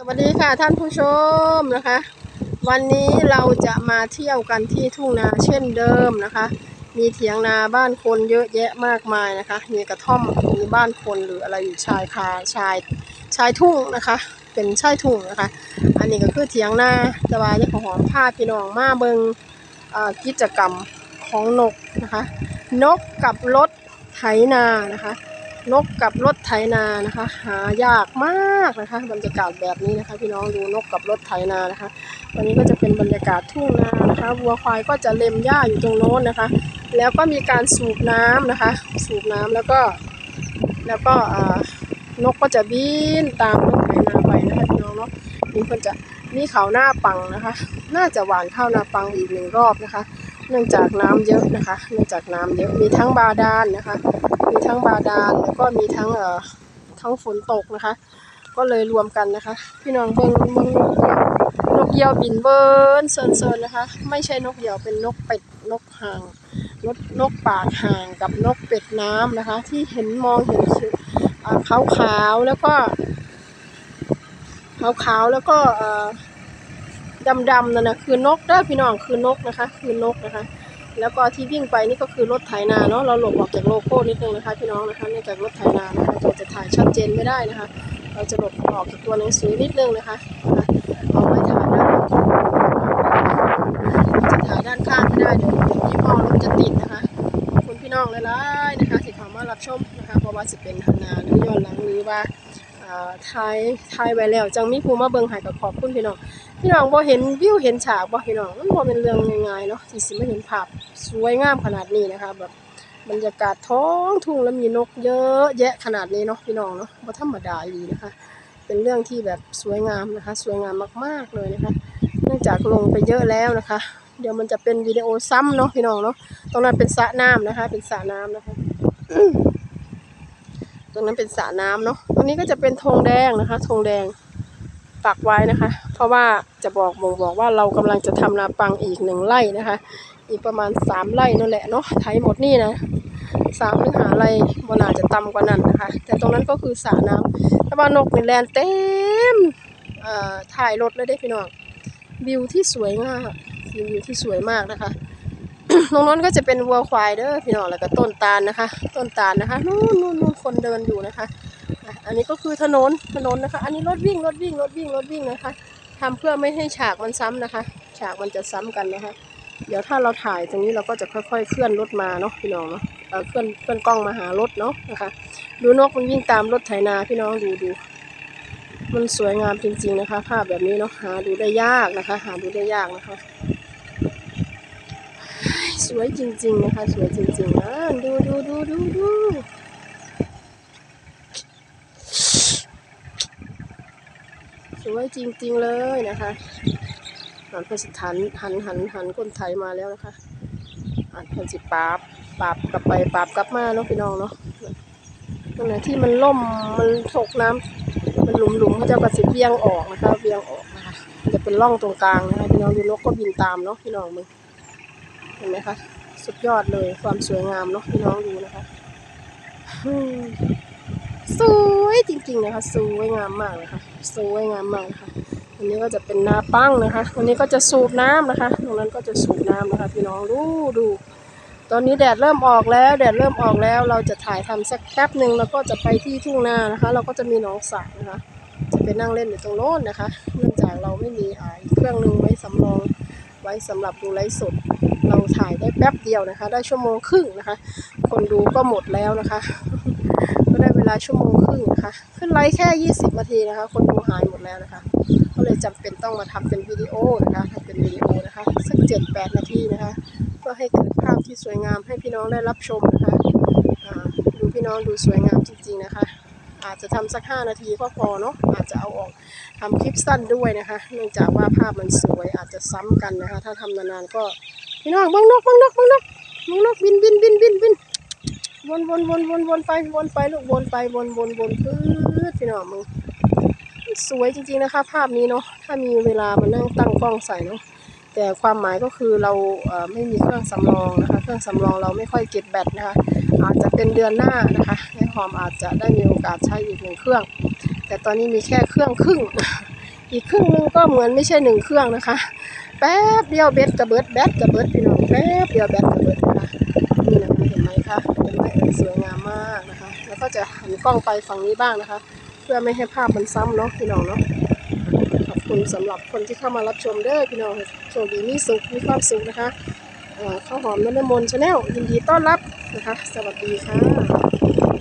สวัสดีค่ะท่านผู้ชมนะคะ วันนี้เราจะมาเที่ยวกันที่ทุ่งนาเช่นเดิมนะคะ มีเถียงนาบ้านคนเยอะแยะมากมายนะคะ มีกระท่อมมีบ้านคนหรืออะไรอยู่ชายคาชายชายทุ่งนะคะ เป็นชายทุ่งนะคะ อันนี้ก็คือเถียงนาจะว่าจะของหอมผ้าพี่น้องมาเบิงกิจกรรมของนกนะคะ นกกับรถไถนานะคะ นกกับรถไถนานะคะ หายากมากนะคะบรรยากาศแบบนี้นะคะ พี่น้องดูนกกับรถไถนานะคะวันนี้ก็จะเป็นบรรยากาศทุ่งนานะคะวัวควายก็จะเล็มหญ้าอยู่ตรงโน้นนะคะ แล้วก็มีการสูบน้ำนะคะ สูบน้ำแล้วก็ แล้วก็นกก็จะบินตามรถไถนาไปนะคะพี่น้องเนาะนี่เพิ่นจะนี่เขาหน้าปังนะคะ น่าจะหวานข้าวนาปังอีกหนึ่งรอบนะคะ เนื่องจากน้ำเยอะนะคะ เนื่องจากน้ำเยอะมีทั้งบาดาลนะคะ มีทั้งบาดาลแล้วก็มีทั้งเอ่อทั้งฝนตกนะคะ ก็เลยรวมกันนะคะ พี่น้องเบิ่งเบิ่งนกเหยี่ยวบินเบิ้นเซินเซินนะคะ ไม่ใช่นกเหยี่ยวเป็นนกเป็ดนกห่างนกนกปากห่างกับนกเป็ดน้ำนะคะ ที่เห็นมองเห็นคืออขาวขาวๆแล้วก็ขาวขาวๆแล้วก็เอ่อดำๆนั่นนะคือนกเด้อพี่น้องคือนกนะคะ คือนกนะคะ แล้วก็ที่วิ่งไปนี่ก็คือรถไถนาเนาะเราหลบออกจากโลโก้นิดนึงนะคะพี่น้องนะคะเนื่องจากรถไถนานะคะเราจะถ่ายชัดเจนไม่ได้นะคะ เราจะหลบออกจากตัวหนังสือนิดนึงนะคะนะเอาไว้ถ่ายด้านจะถ่ายด้านข้างไม่ได้เดี๋ยวยี่ห้อรถจะติดนะคะขอบคุณพี่น้องหลายๆนะคะที่เข้ามารับชมนะคะเพราะว่าจะเป็นทางนาหรือย้อนหลังหรือว่า อ่ายถ่ายไว้แล้วจังมีผู้มาเบิ่งให้ก็ขอบคุณพี่น้องพี่น้องบ่เห็นวิวเห็นฉากบ่พี่น้องมันบ่เป็นเรื่องง่ายๆเนาะที่สิมาเห็นภาพสวยงามขนาดนี้นะคะแบบบรรยากาศท้องทุ่งแล้วมีนกเยอะแยะขนาดนี้เนาะพี่น้องเนาะบ่ธรรมดาอีนะคะ เป็นเรื่องที่แบบสวยงามนะคะ สวยงามมากๆเลยนะคะ เนื่องจากลงไปเยอะแล้วนะคะ เดี๋ยวมันจะเป็นวิดีโอซ้ำเนาะพี่น้องเนาะตรงนั้นเป็นสระน้ำนะคะ เป็นสระน้ำนะคะ รงนั้นเป็นสระน้ำเนาะตรงนี้ก็จะเป็นธงแดงนะคะธงแดงปักไว้นะคะ เพราะว่าจะบอกบ่งบอกว่าเรากำลังจะทำนาปังอีกหนึ่งไร่นะคะ อีกประมาณสามไร่นั่นแหละเนาะไถหมดนี่นะสามหรือหาไร่บนอาจจะต่ำกว่านั้นนะคะ แต่ตรงนั้นก็คือสระน้ำแต่ว่านกในแลนเต็มถ่ายรถเลยได้พี่น้องวิวที่สวยมากวิวที่สวยมากนะคะ ตรงนั้นก็จะเป็นวัวควายเด้อพี่น้องแล้วก็ต้นตาลนะคะ ต้นตาลนะคะนู่นนู่นนู่นคนเดินอยู่นะคะอันนี้ก็คือถนนถนนนะคะ อันนี้รถวิ่งรถวิ่งรถวิ่งรถวิ่งนะคะทำเพื่อไม่ให้ฉากมันซ้ำนะคะ ฉากมันจะซ้ำกันนะคะ เดี๋ยวถ้าเราถ่ายตรงนี้เราก็จะค่อย ๆ เคลื่อนรถมาเนาะพี่น้องเนาะเออเคลื่อนเคลื่อนกล้องมาหารถเนาะนะคะ ดูนกมันวิ่งตามรถไถนาพี่น้องดูดูมันสวยงามจริง ๆนะคะ ภาพแบบนี้เนาะหาดูได้ยากนะคะ หาดูได้ยากนะคะ สวยจริง ๆ นะคะ สวยจริงๆนะดูดูดูดูดูสวยจริง ๆ เลยนะคะหันเพื่อสิหันหันหันหันคนไทยมาแล้วนะคะหันเพื่อสิปาบปาบกลับไปปาบกลับมาเนาะพี่น้องเนาะตรงไหนที่มันล่มมันตกน้ำมันหลุมหลุมๆเขาจะกระสิบเบี้ยงออกนะคะเบี้ยงออกนะคะจะเป็นร่องตรงกลางนะคะพี่น้องดูนกก็บินตามเนาะพี่น้องมึง เห็นไหมคะ สุดยอดเลยความสวยงามเนาะพี่น้องดูนะคะสวยจริงๆนะคะสวยงามมากเลยค่ะสวยงามมากนะคะอันนี้ก็จะเป็นนาปั้งนะคะอันนี้ก็จะสูบน้ำนะคะตรงนั้นก็จะสูบน้ำนะคะ พี่น้องดูดู ตอนนี้แดดเริ่มออกแล้ว แดดเริ่มออกแล้ว เราจะถ่ายทำสักแป๊บหนึ่งแล้วก็จะไปที่ทุ่งนานะคะ เราก็จะมีหนองสระนะคะ จะไปนั่งเล่นอยู่ตรงโน้นนะคะ เนื่องจากเราไม่มีอ่าอีกเครื่องหนึ่งไว้สำรอง ว้สำหรับดูไลฟ์สด เราถ่ายได้แป๊บเดียวนะคะ ได้ชั่วโมงครึ่งนะคะ คนดูก็หมดแล้วนะคะ ก็ได้เวลาชั่วโมงครึ่งนะคะ ขึ้นไลฟ์แค่ 20นาทีนะคะ คนดูหายหมดแล้วนะคะ ก็เลยจำเป็นต้องมาทำเป็นวิดีโอนะคะทำเป็นวิดีโอนะคะสักเจ็ดแปดนาทีนะคะเพื่อให้เกิดภาพที่สวยงามให้พี่น้องได้รับชมนะคะดูพี่น้องดูสวยงามจริงๆนะคะ อาจจะทำสัก 5 นาทีก็พอเนาะอาจจะเอาออกทำคลิปสั้นด้วยนะคะ เนื่องจากว่าภาพมันสวยอาจจะซ้ำกันนะคะ ถ้าทำนานๆก็พี่น้องบังนกบังนกบังนกบังนกบินบินบินบินบินวนวนวนวนวนไปวนไปลูกวนไปวนวนวนพืดพี่น้องมึงสวยจริงๆนะคะ ภาพนี้เนาะถ้ามีเวลามานั่งตั้งกล้องใส่เนาะ แต่ความหมายก็คือเราไม่มีเครื่องสำรองนะคะ เครื่องสำรองเราไม่ค่อยเก็บแบตนะคะ อาจจะเป็นเดือนหน้านะคะแม่หอมอาจจะได้มีโอกาสใช้อีกหนึ่งเครื่อง แต่ตอนนี้มีแค่เครื่องครึ่ง อีกครึ่งหนึ่งก็เหมือนไม่ใช่หนึ่งเครื่องนะคะ แป๊บเดียวเบ็ดกระเบิดแบตกระเบิดพี่น้องแป๊บเดียวแบตระเบิดนะคะนี่นะคะเห็นไหมคะเห็นไหมสวยงามมากนะคะ แล้วก็จะหันกล้องไปฝั่งนี้บ้างนะคะ เพื่อไม่ให้ภาพมันซ้ำเนาะพี่น้องเนาะ คุณสำหรับคนที่เข้ามารับชมเด้อพี่น้องโชคดีมีสุขมีความสุขนะคะข้าวหอมน้ำมน channel ยินดีต้อนรับนะคะ สวัสดีค่ะ